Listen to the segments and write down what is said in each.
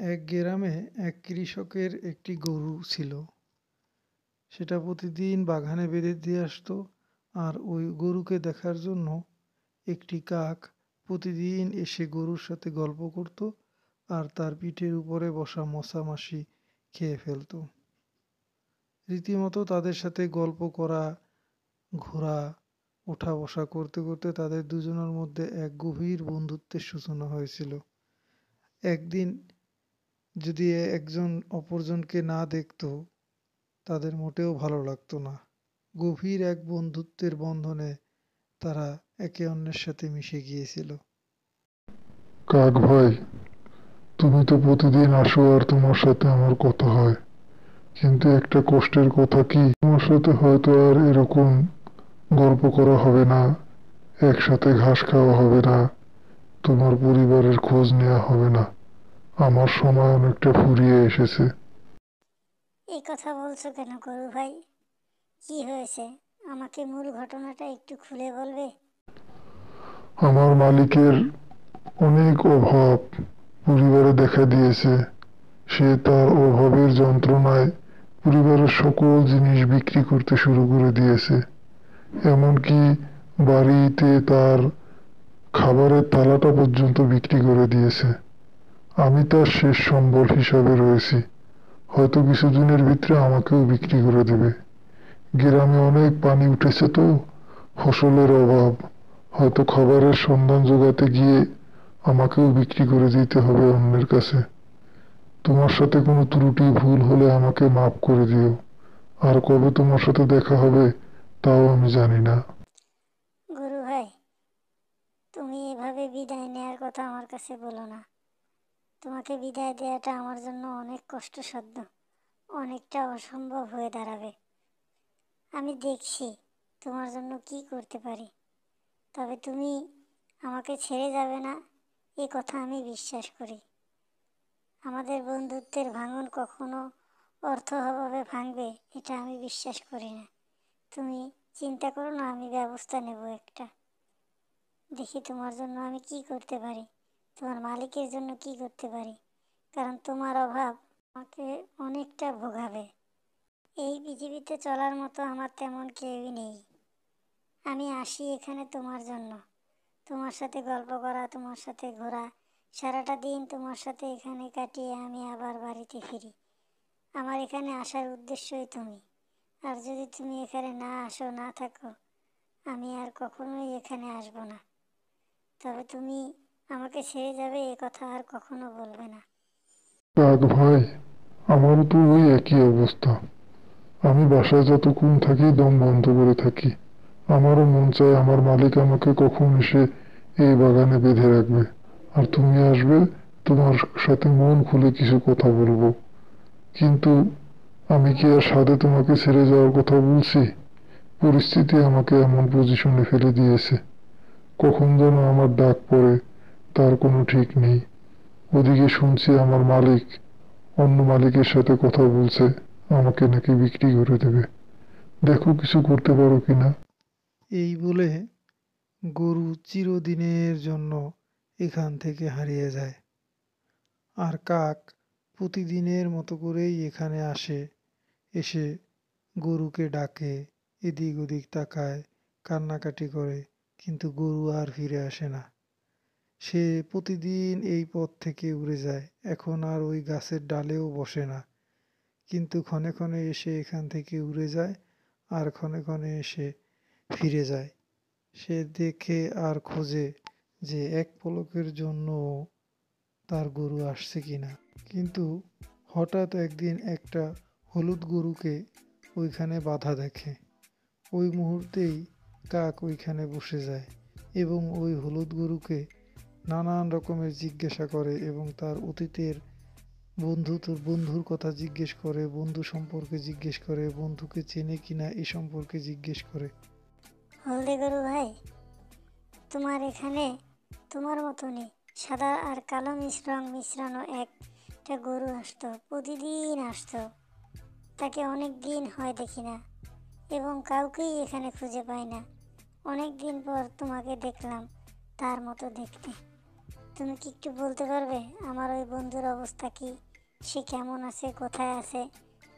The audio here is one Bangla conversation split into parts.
এক গ্রামে এক কৃষকের একটি গরু ছিল। সেটা প্রতিদিন বাগানে বেঁধে দিয়ে আসতো আর ওই গরুকে দেখার জন্য একটি কাক প্রতিদিন এসে গরুর সাথে গল্প করত আর তার পিঠের উপরে বসা মশা মাছি খেয়ে ফেলতো। রীতিমতো তাদের সাথে গল্প করা, ঘোরা, ওঠা বসা করতে করতে তাদের দুজনের মধ্যে এক গভীর বন্ধুত্বের সূচনা হয়েছিল। একদিন যদি একজন অপরজনকে না দেখতো, তাদের মোটেও ভালো লাগতো না। গভীর এক বন্ধুত্বের বন্ধনে তারা একে অন্যের সাথে মিশে গিয়েছিল। কাক ভাই, তুমি তো প্রতিদিন আসো আর তোমার সাথে আমার কথা হয়। কিন্তু একটা কষ্টের কথা কি? তোমার সাথে হয়তো আর এরকম গল্প করা হবে না, একসাথে ঘাস খাওয়া হবে না, তোমার পরিবারের খোঁজ নেওয়া হবে না। আমার সময় অনেকটা ফুরিয়ে এসেছে। এই কথা বলছো কেন গরু ভাই? কি হয়েছে? আমাকে মূল ঘটনাটা একটু খুলে বলবে? আমার মালিকের অনেক অভাব পরিবারে দেখা দিয়েছে। সে তার অভাবের যন্ত্রণায় পরিবারের সকল জিনিস বিক্রি করতে শুরু করে দিয়েছে। এমনকি বাড়িতে তার খাবারের তালাটা পর্যন্ত বিক্রি করে দিয়েছে। আমি তার শেষ সম্বল হিসাবে রয়েছি। হয়তো কিছুদিনের ভিতরে আমাকেও বিক্রি করে দেবে। গ্রামে অনেক পানি উঠেছে তো, ফসলের অভাব। হয়তো খাবারের সন্ধান জোগাতে গিয়ে আমাকেও বিক্রি করে দিতে হবে অন্যের কাছে। তোমার সাথে কোনো ত্রুটি, ভুল হলে আমাকে মাফ করে দিও। আর কবে তোমার সাথে দেখা হবে, তাও আমি জানি না। গরু ভাই, তুমি এভাবে বিদায় নেওয়ার কথা আমার কাছে বলো না। তোমাকে বিদায় দেওয়াটা আমার জন্য অনেক কষ্টসাধ্য। অনেকটা অসম্ভব হয়ে দাঁড়াবে। আমি দেখছি তোমার জন্য কি করতে পারি। তবে তুমি আমাকে ছেড়ে যাবে না, এ কথা আমি বিশ্বাস করি। আমাদের বন্ধুত্বের ভাঙন কখনো অর্থ অভাবে ভাঙবে, এটা আমি বিশ্বাস করি না। তুমি চিন্তা করো না, আমি ব্যবস্থা নেব একটা। দেখি তোমার জন্য আমি কি করতে পারি। তোমার মালিকের জন্য কি করতে পারি? কারণ তোমার অভাব আমাকে অনেকটা ভোগাবে। এই পৃথিবীতে চলার মতো আমার তেমন কেউই নেই। আমি আসি এখানে তোমার জন্য। তোমার সাথে গল্প করা, তোমার সাথে ঘোরা, সারাটা দিন তোমার সাথে এখানে কাটিয়ে আমি আবার বাড়িতে ফিরি। আমার এখানে আসার উদ্দেশ্যই তুমি। আর যদি তুমি এখানে না আসো, না থাকো, আমি আর কখনোই এখানে আসব না। তবে তুমি আমাকে ছেড়ে যাবে এ কথা আর কখনো বলবে না। কাক ভাই আমারও তো ওই একই অবস্থা। আমি বাসায় যতক্ষণ থাকি, দম বন্ধ করে থাকি। আমারও মন চায় আমার মালিক আমাকে কখন এসে এই বাগানে বেঁধে রাখবে। আর তুমি আসবে, তোমার সাথে মন খুলে কিছু কথা বলব। কিন্তু আমি কি আর সাথে তোমাকে ছেড়ে যাওয়ার কথা বলছি? পরিস্থিতি আমাকে এমন পজিশনে ফেলে দিয়েছে। কখন যেন আমার ডাক পড়ে তার কোনো ঠিক নেই। ওদিকে শুনছি আমার মালিক অন্য মালিকের সাথে কথা বলছে, আমাকে নাকি বিক্রি করে দেবে। দেখো কিছু করতে পারো কিনা। এই বলে গরু চিরদিনের জন্য এখান থেকে হারিয়ে যায়। আর কাক প্রতিদিনের মতো করেই এখানে আসে, এসে গরুকে ডাকে, এদিক ওদিক তাকায়, কান্নাকাটি করে, কিন্তু গরু আর ফিরে আসে না। সে প্রতিদিন এই পথ থেকে উড়ে যায়। এখন আর ওই গাছের ডালেও বসে না। কিন্তু ক্ষণে ক্ষণে এসে এখান থেকে উড়ে যায় আর ক্ষণে ক্ষণে এসে ফিরে যায়। সে দেখে আর খোঁজে যে এক পলকের জন্য তার গরু আসছে কিনা। কিন্তু হঠাৎ একদিন একটা হলুদ গরুকে ওইখানে বাধা দেখে। ওই মুহূর্তেই কাক ওইখানে বসে যায় এবং ওই হলুদ গরুকে নানান রকমের জিজ্ঞাসা করে এবং তার অতীতের বন্ধু তোর বন্ধুর কথা জিজ্ঞেস করে, বন্ধু সম্পর্কে জিজ্ঞেস করে, বন্ধুকে চেনে কিনা এ সম্পর্কে জিজ্ঞেস করে। হলদে গরু ভাই, তোমার এখানে তোমার মতনই সাদা আর কালো মিশ্রণ মিশ্রানো একটা গরু আসতো, প্রতিদিন আসতো। তাকে অনেক দিন হয় দেখি না এবং কাউকেই এখানে খুঁজে পাই না। অনেক দিন পর তোমাকে দেখলাম তার মতো দেখতে। তুমি কি একটু বলতে পারবে? আমার ওই বন্ধুর অবস্থা কি? সে কেমন আছে, কোথায় আছে?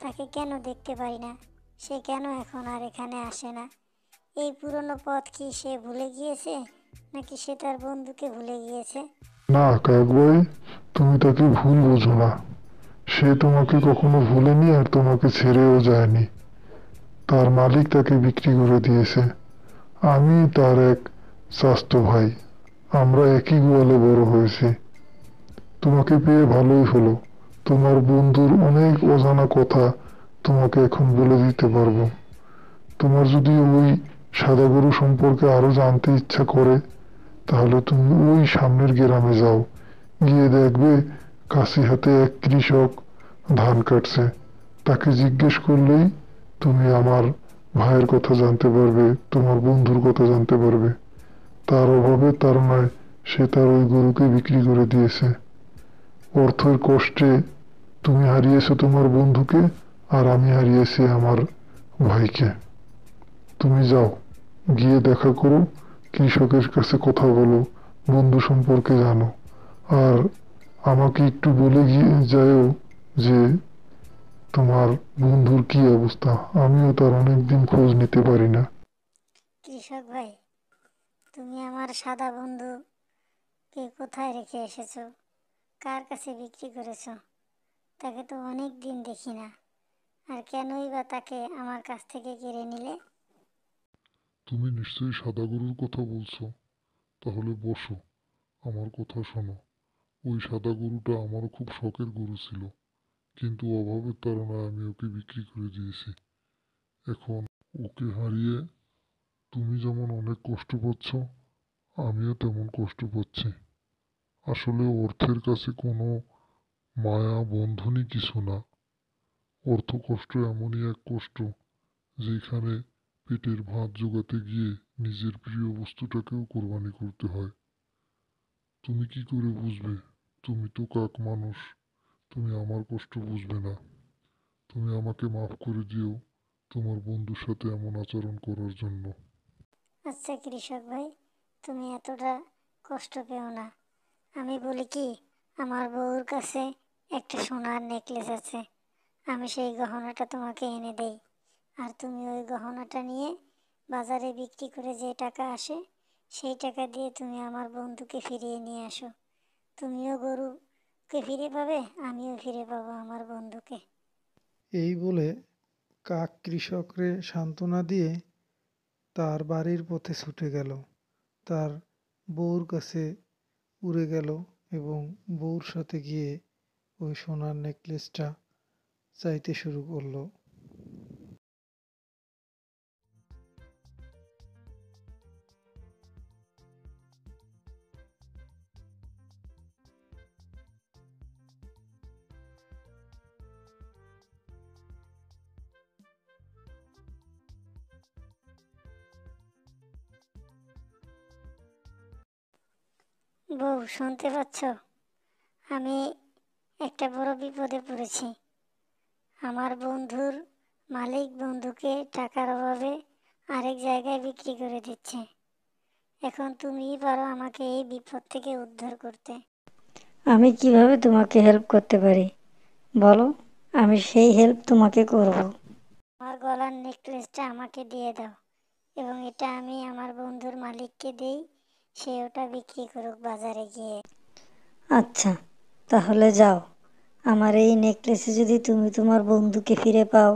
তাকে কেন দেখতে পাই না? সে কেন এখন আর এখানে আসে না? এই পুরনো পথ কি সে ভুলে গিয়েছে? নাকি সে তার বন্ধুকে ভুলে গিয়েছে? না, কাক ভাই তুমি তাকে ভুল বোঝো না। সে তোমাকে কখনো ভুলেনি আর তোমাকে ছেড়েও যায়নি। তার মালিক তাকে বিক্রি করে দিয়েছে। আমি তার এক স্বাস্থ্য ভাই। আমরা একই গোয়ালে বড় হয়েছি। তোমাকে পেয়ে ভালোই হলো। তোমার বন্ধুর অনেক অজানা কথা তোমাকে এখন বলে দিতে পারব। তোমার যদি ওই সাদা গরু সম্পর্কে আরও জানতে ইচ্ছা করে, তাহলে তুমি ওই সামনের গ্রামে যাও। গিয়ে দেখবে কাশি হাতে এক কৃষক ধান কাটছে। তাকে জিজ্ঞেস করলেই তুমি আমার ভাইয়ের কথা জানতে পারবে, তোমার বন্ধুর কথা জানতে পারবে। তার অভাবে তার নয় সে তার ওই গরুকে বিক্রি করে দিয়েছে। অর্থের কষ্টে তুমি হারিয়েছো তোমার বন্ধুকে আর আমি হারিয়েছি আমার ভাইকে। তুমি যাও, গিয়ে দেখা করো, কৃষকের কাছে কথা বলো, বন্ধু সম্পর্কে জানো। আর আমাকে একটু বলে গিয়ে যাও যে তোমার বন্ধুর কি অবস্থা? আমিও তার অনেকদিন খোঁজ নিতে পারি না। কৃষক ভাই তুমি আমার সাদা বন্ধুকে কোথায় রেখে এসেছ? কার কাছে বিক্রি করেছ? তাকে তো অনেক দিন দেখি না। আর কেনই বা তাকে আমার কাছ থেকে কেড়ে নিলে? তুমি নিশ্চয়ই সাদা গরুর কথা বলছো। তাহলে বসো, আমার কথা শোনো। ওই সাদা গরুটা আমার খুব শখের গরু ছিল, কিন্তু অভাবের তাড়নায় আমি ওকে বিক্রি করে দিয়েছি। এখন ওকে হারিয়ে তুমি যেমন অনেক কষ্ট পাচ্ছ, আমিও তেমন কষ্ট পাচ্ছি। আসলে অর্থের কাছে কোনো মায়া, বন্ধনই কিছু না। অর্থ কষ্ট এমনই এক কষ্ট, যেখানে পেটের ভাত জোগাতে গিয়ে নিজের প্রিয় বস্তুটাকেও কোরবানি করতে হয়। তুমি কি করে বুঝবে? তুমি তো কাক মানুষ, তুমি আমার কষ্ট বুঝবে না। তুমি আমাকে মাফ করে দিও তোমার বন্ধুর সাথে এমন আচরণ করার জন্য। আচ্ছা কৃষক ভাই, তুমি এতটা কষ্ট পেও না। আমি বলি কি, আমার বউর কাছে একটা সোনার নেকলেস আছে। আমি সেই গহনাটা তোমাকে এনে দেই। আর তুমি ওই গহনাটা নিয়ে বাজারে বিক্রি করে যে টাকা আসে, সেই টাকা দিয়ে তুমি আমার বন্ধুকে ফিরিয়ে নিয়ে আসো। তুমিও গরুকে ফিরে পাবে, আমিও ফিরে পাবো আমার বন্ধুকে। এই বলে কাক কৃষকরে সান্ত্বনা দিয়ে তার বাড়ির পথে ছুটে গেল। তার বউর কাছে উড়ে গেল এবং বউর সাথে গিয়ে ওই সোনার নেকলেসটা চাইতে শুরু করল। বউ শুনতে পাচ্ছ? আমি একটা বড় বিপদে পড়েছি। আমার বন্ধুর মালিক বন্ধুকে টাকার অভাবে আরেক জায়গায় বিক্রি করে দিচ্ছে। এখন তুমিই পারো আমাকে এই বিপদ থেকে উদ্ধার করতে। আমি কীভাবে তোমাকে হেল্প করতে পারি? বলো আমি সেই হেল্প তোমাকে করব। আমার গলার নেকলেসটা আমাকে দিয়ে দাও এবং এটা আমি আমার বন্ধুর মালিককে দেই। সে ওটা বিক্রি করুক বাজারে গিয়ে। আচ্ছা তাহলে যাও। আমার এই নেকলেসে যদি তুমি তোমার বন্ধুকে ফিরে পাও,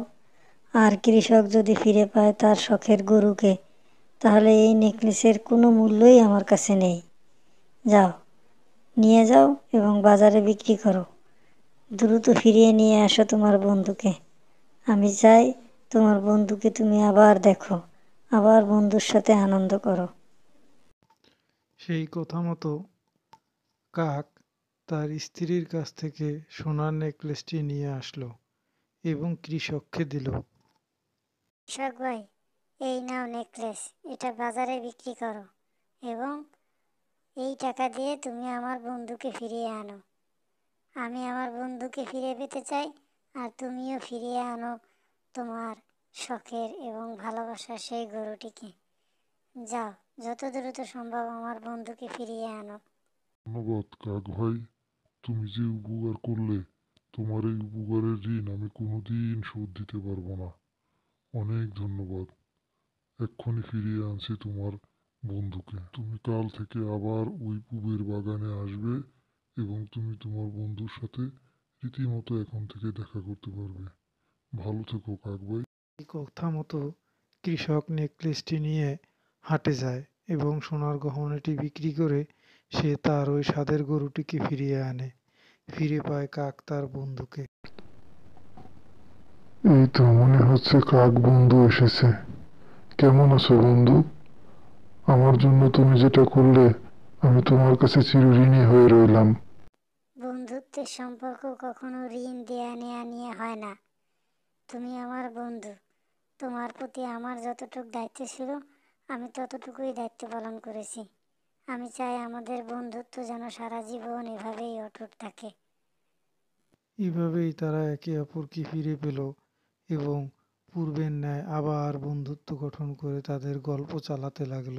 আর কৃষক যদি ফিরে পায় তার শখের গরুকে, তাহলে এই নেকলেসের কোনো মূল্যই আমার কাছে নেই। যাও, নিয়ে যাও এবং বাজারে বিক্রি করো। দ্রুত ফিরিয়ে নিয়ে আসো তোমার বন্ধুকে। আমি চাই তোমার বন্ধুকে তুমি আবার দেখো, আবার বন্ধুর সাথে আনন্দ করো। সেই কথা মতো কাক তার স্ত্রীর কাছ থেকে সোনার নেকলেসটি নিয়ে আসলো এবং কৃষককে দিল। কৃষক ভাই, এই নাও নেকলেস, এটা বাজারে বিক্রি করো এবং এই টাকা দিয়ে তুমি আমার বন্ধুকে ফিরিয়ে আনো। আমি আমার বন্ধুকে ফিরে পেতে চাই আর তুমিও ফিরিয়ে আনো তোমার শখের এবং ভালোবাসার সেই গরুটিকে। যাও যত দ্রুত সম্ভব আমার বন্ধুকে ফিরিয়ে আনো। ধন্যবাদ কাক ভাই তুমি যে উপকার করলে তোমার এই উপকারের ঋণ আমি কোনোদিন শোধ দিতে পারব না। অনেক ধন্যবাদ। এক্ষুনি ফিরিয়ে আনছি তোমার বন্ধুকে। তুমি কাল থেকে আবার ওই পুবের বাগানে আসবে এবং তুমি তোমার বন্ধুর সাথে রীতিমতো এখন থেকে দেখা করতে পারবে। ভালো থেকো কাক ভাই। এই কথা মতো কৃষক নেকলেসটি নিয়ে হাটে যায় এবং সোনার গহনাটি বিক্রি করে সে তার ওই স্বাদের গরুটিকে ফিরিয়ে আনে। ফিরে পায় কাক তার বন্ধুকে। এই তো মনে হচ্ছে কাক বন্ধু এসেছে। কেমন আছো বন্ধু? আমার জন্য তুমি যেটা করলে আমি তোমার কাছে চিরঋণী হয়ে রইলাম। বন্ধুত্বের সম্পর্ক কখনো ঋণ দেয়া নেয়া নিয়ে হয় না। তুমি আমার বন্ধু। তোমার প্রতি আমার যতটুকু দায়িত্ব ছিল আমি ততটুকুই দায়িত্ব পালন করেছি। আমি চাই আমাদের বন্ধুত্ব যেন সারা জীবন এভাবেই অটুট থাকে। এভাবেই তারা একে অপরকে ফিরে পেল এবং পূর্বের ন্যায় আবার বন্ধুত্ব গঠন করে তাদের গল্প চালাতে লাগল।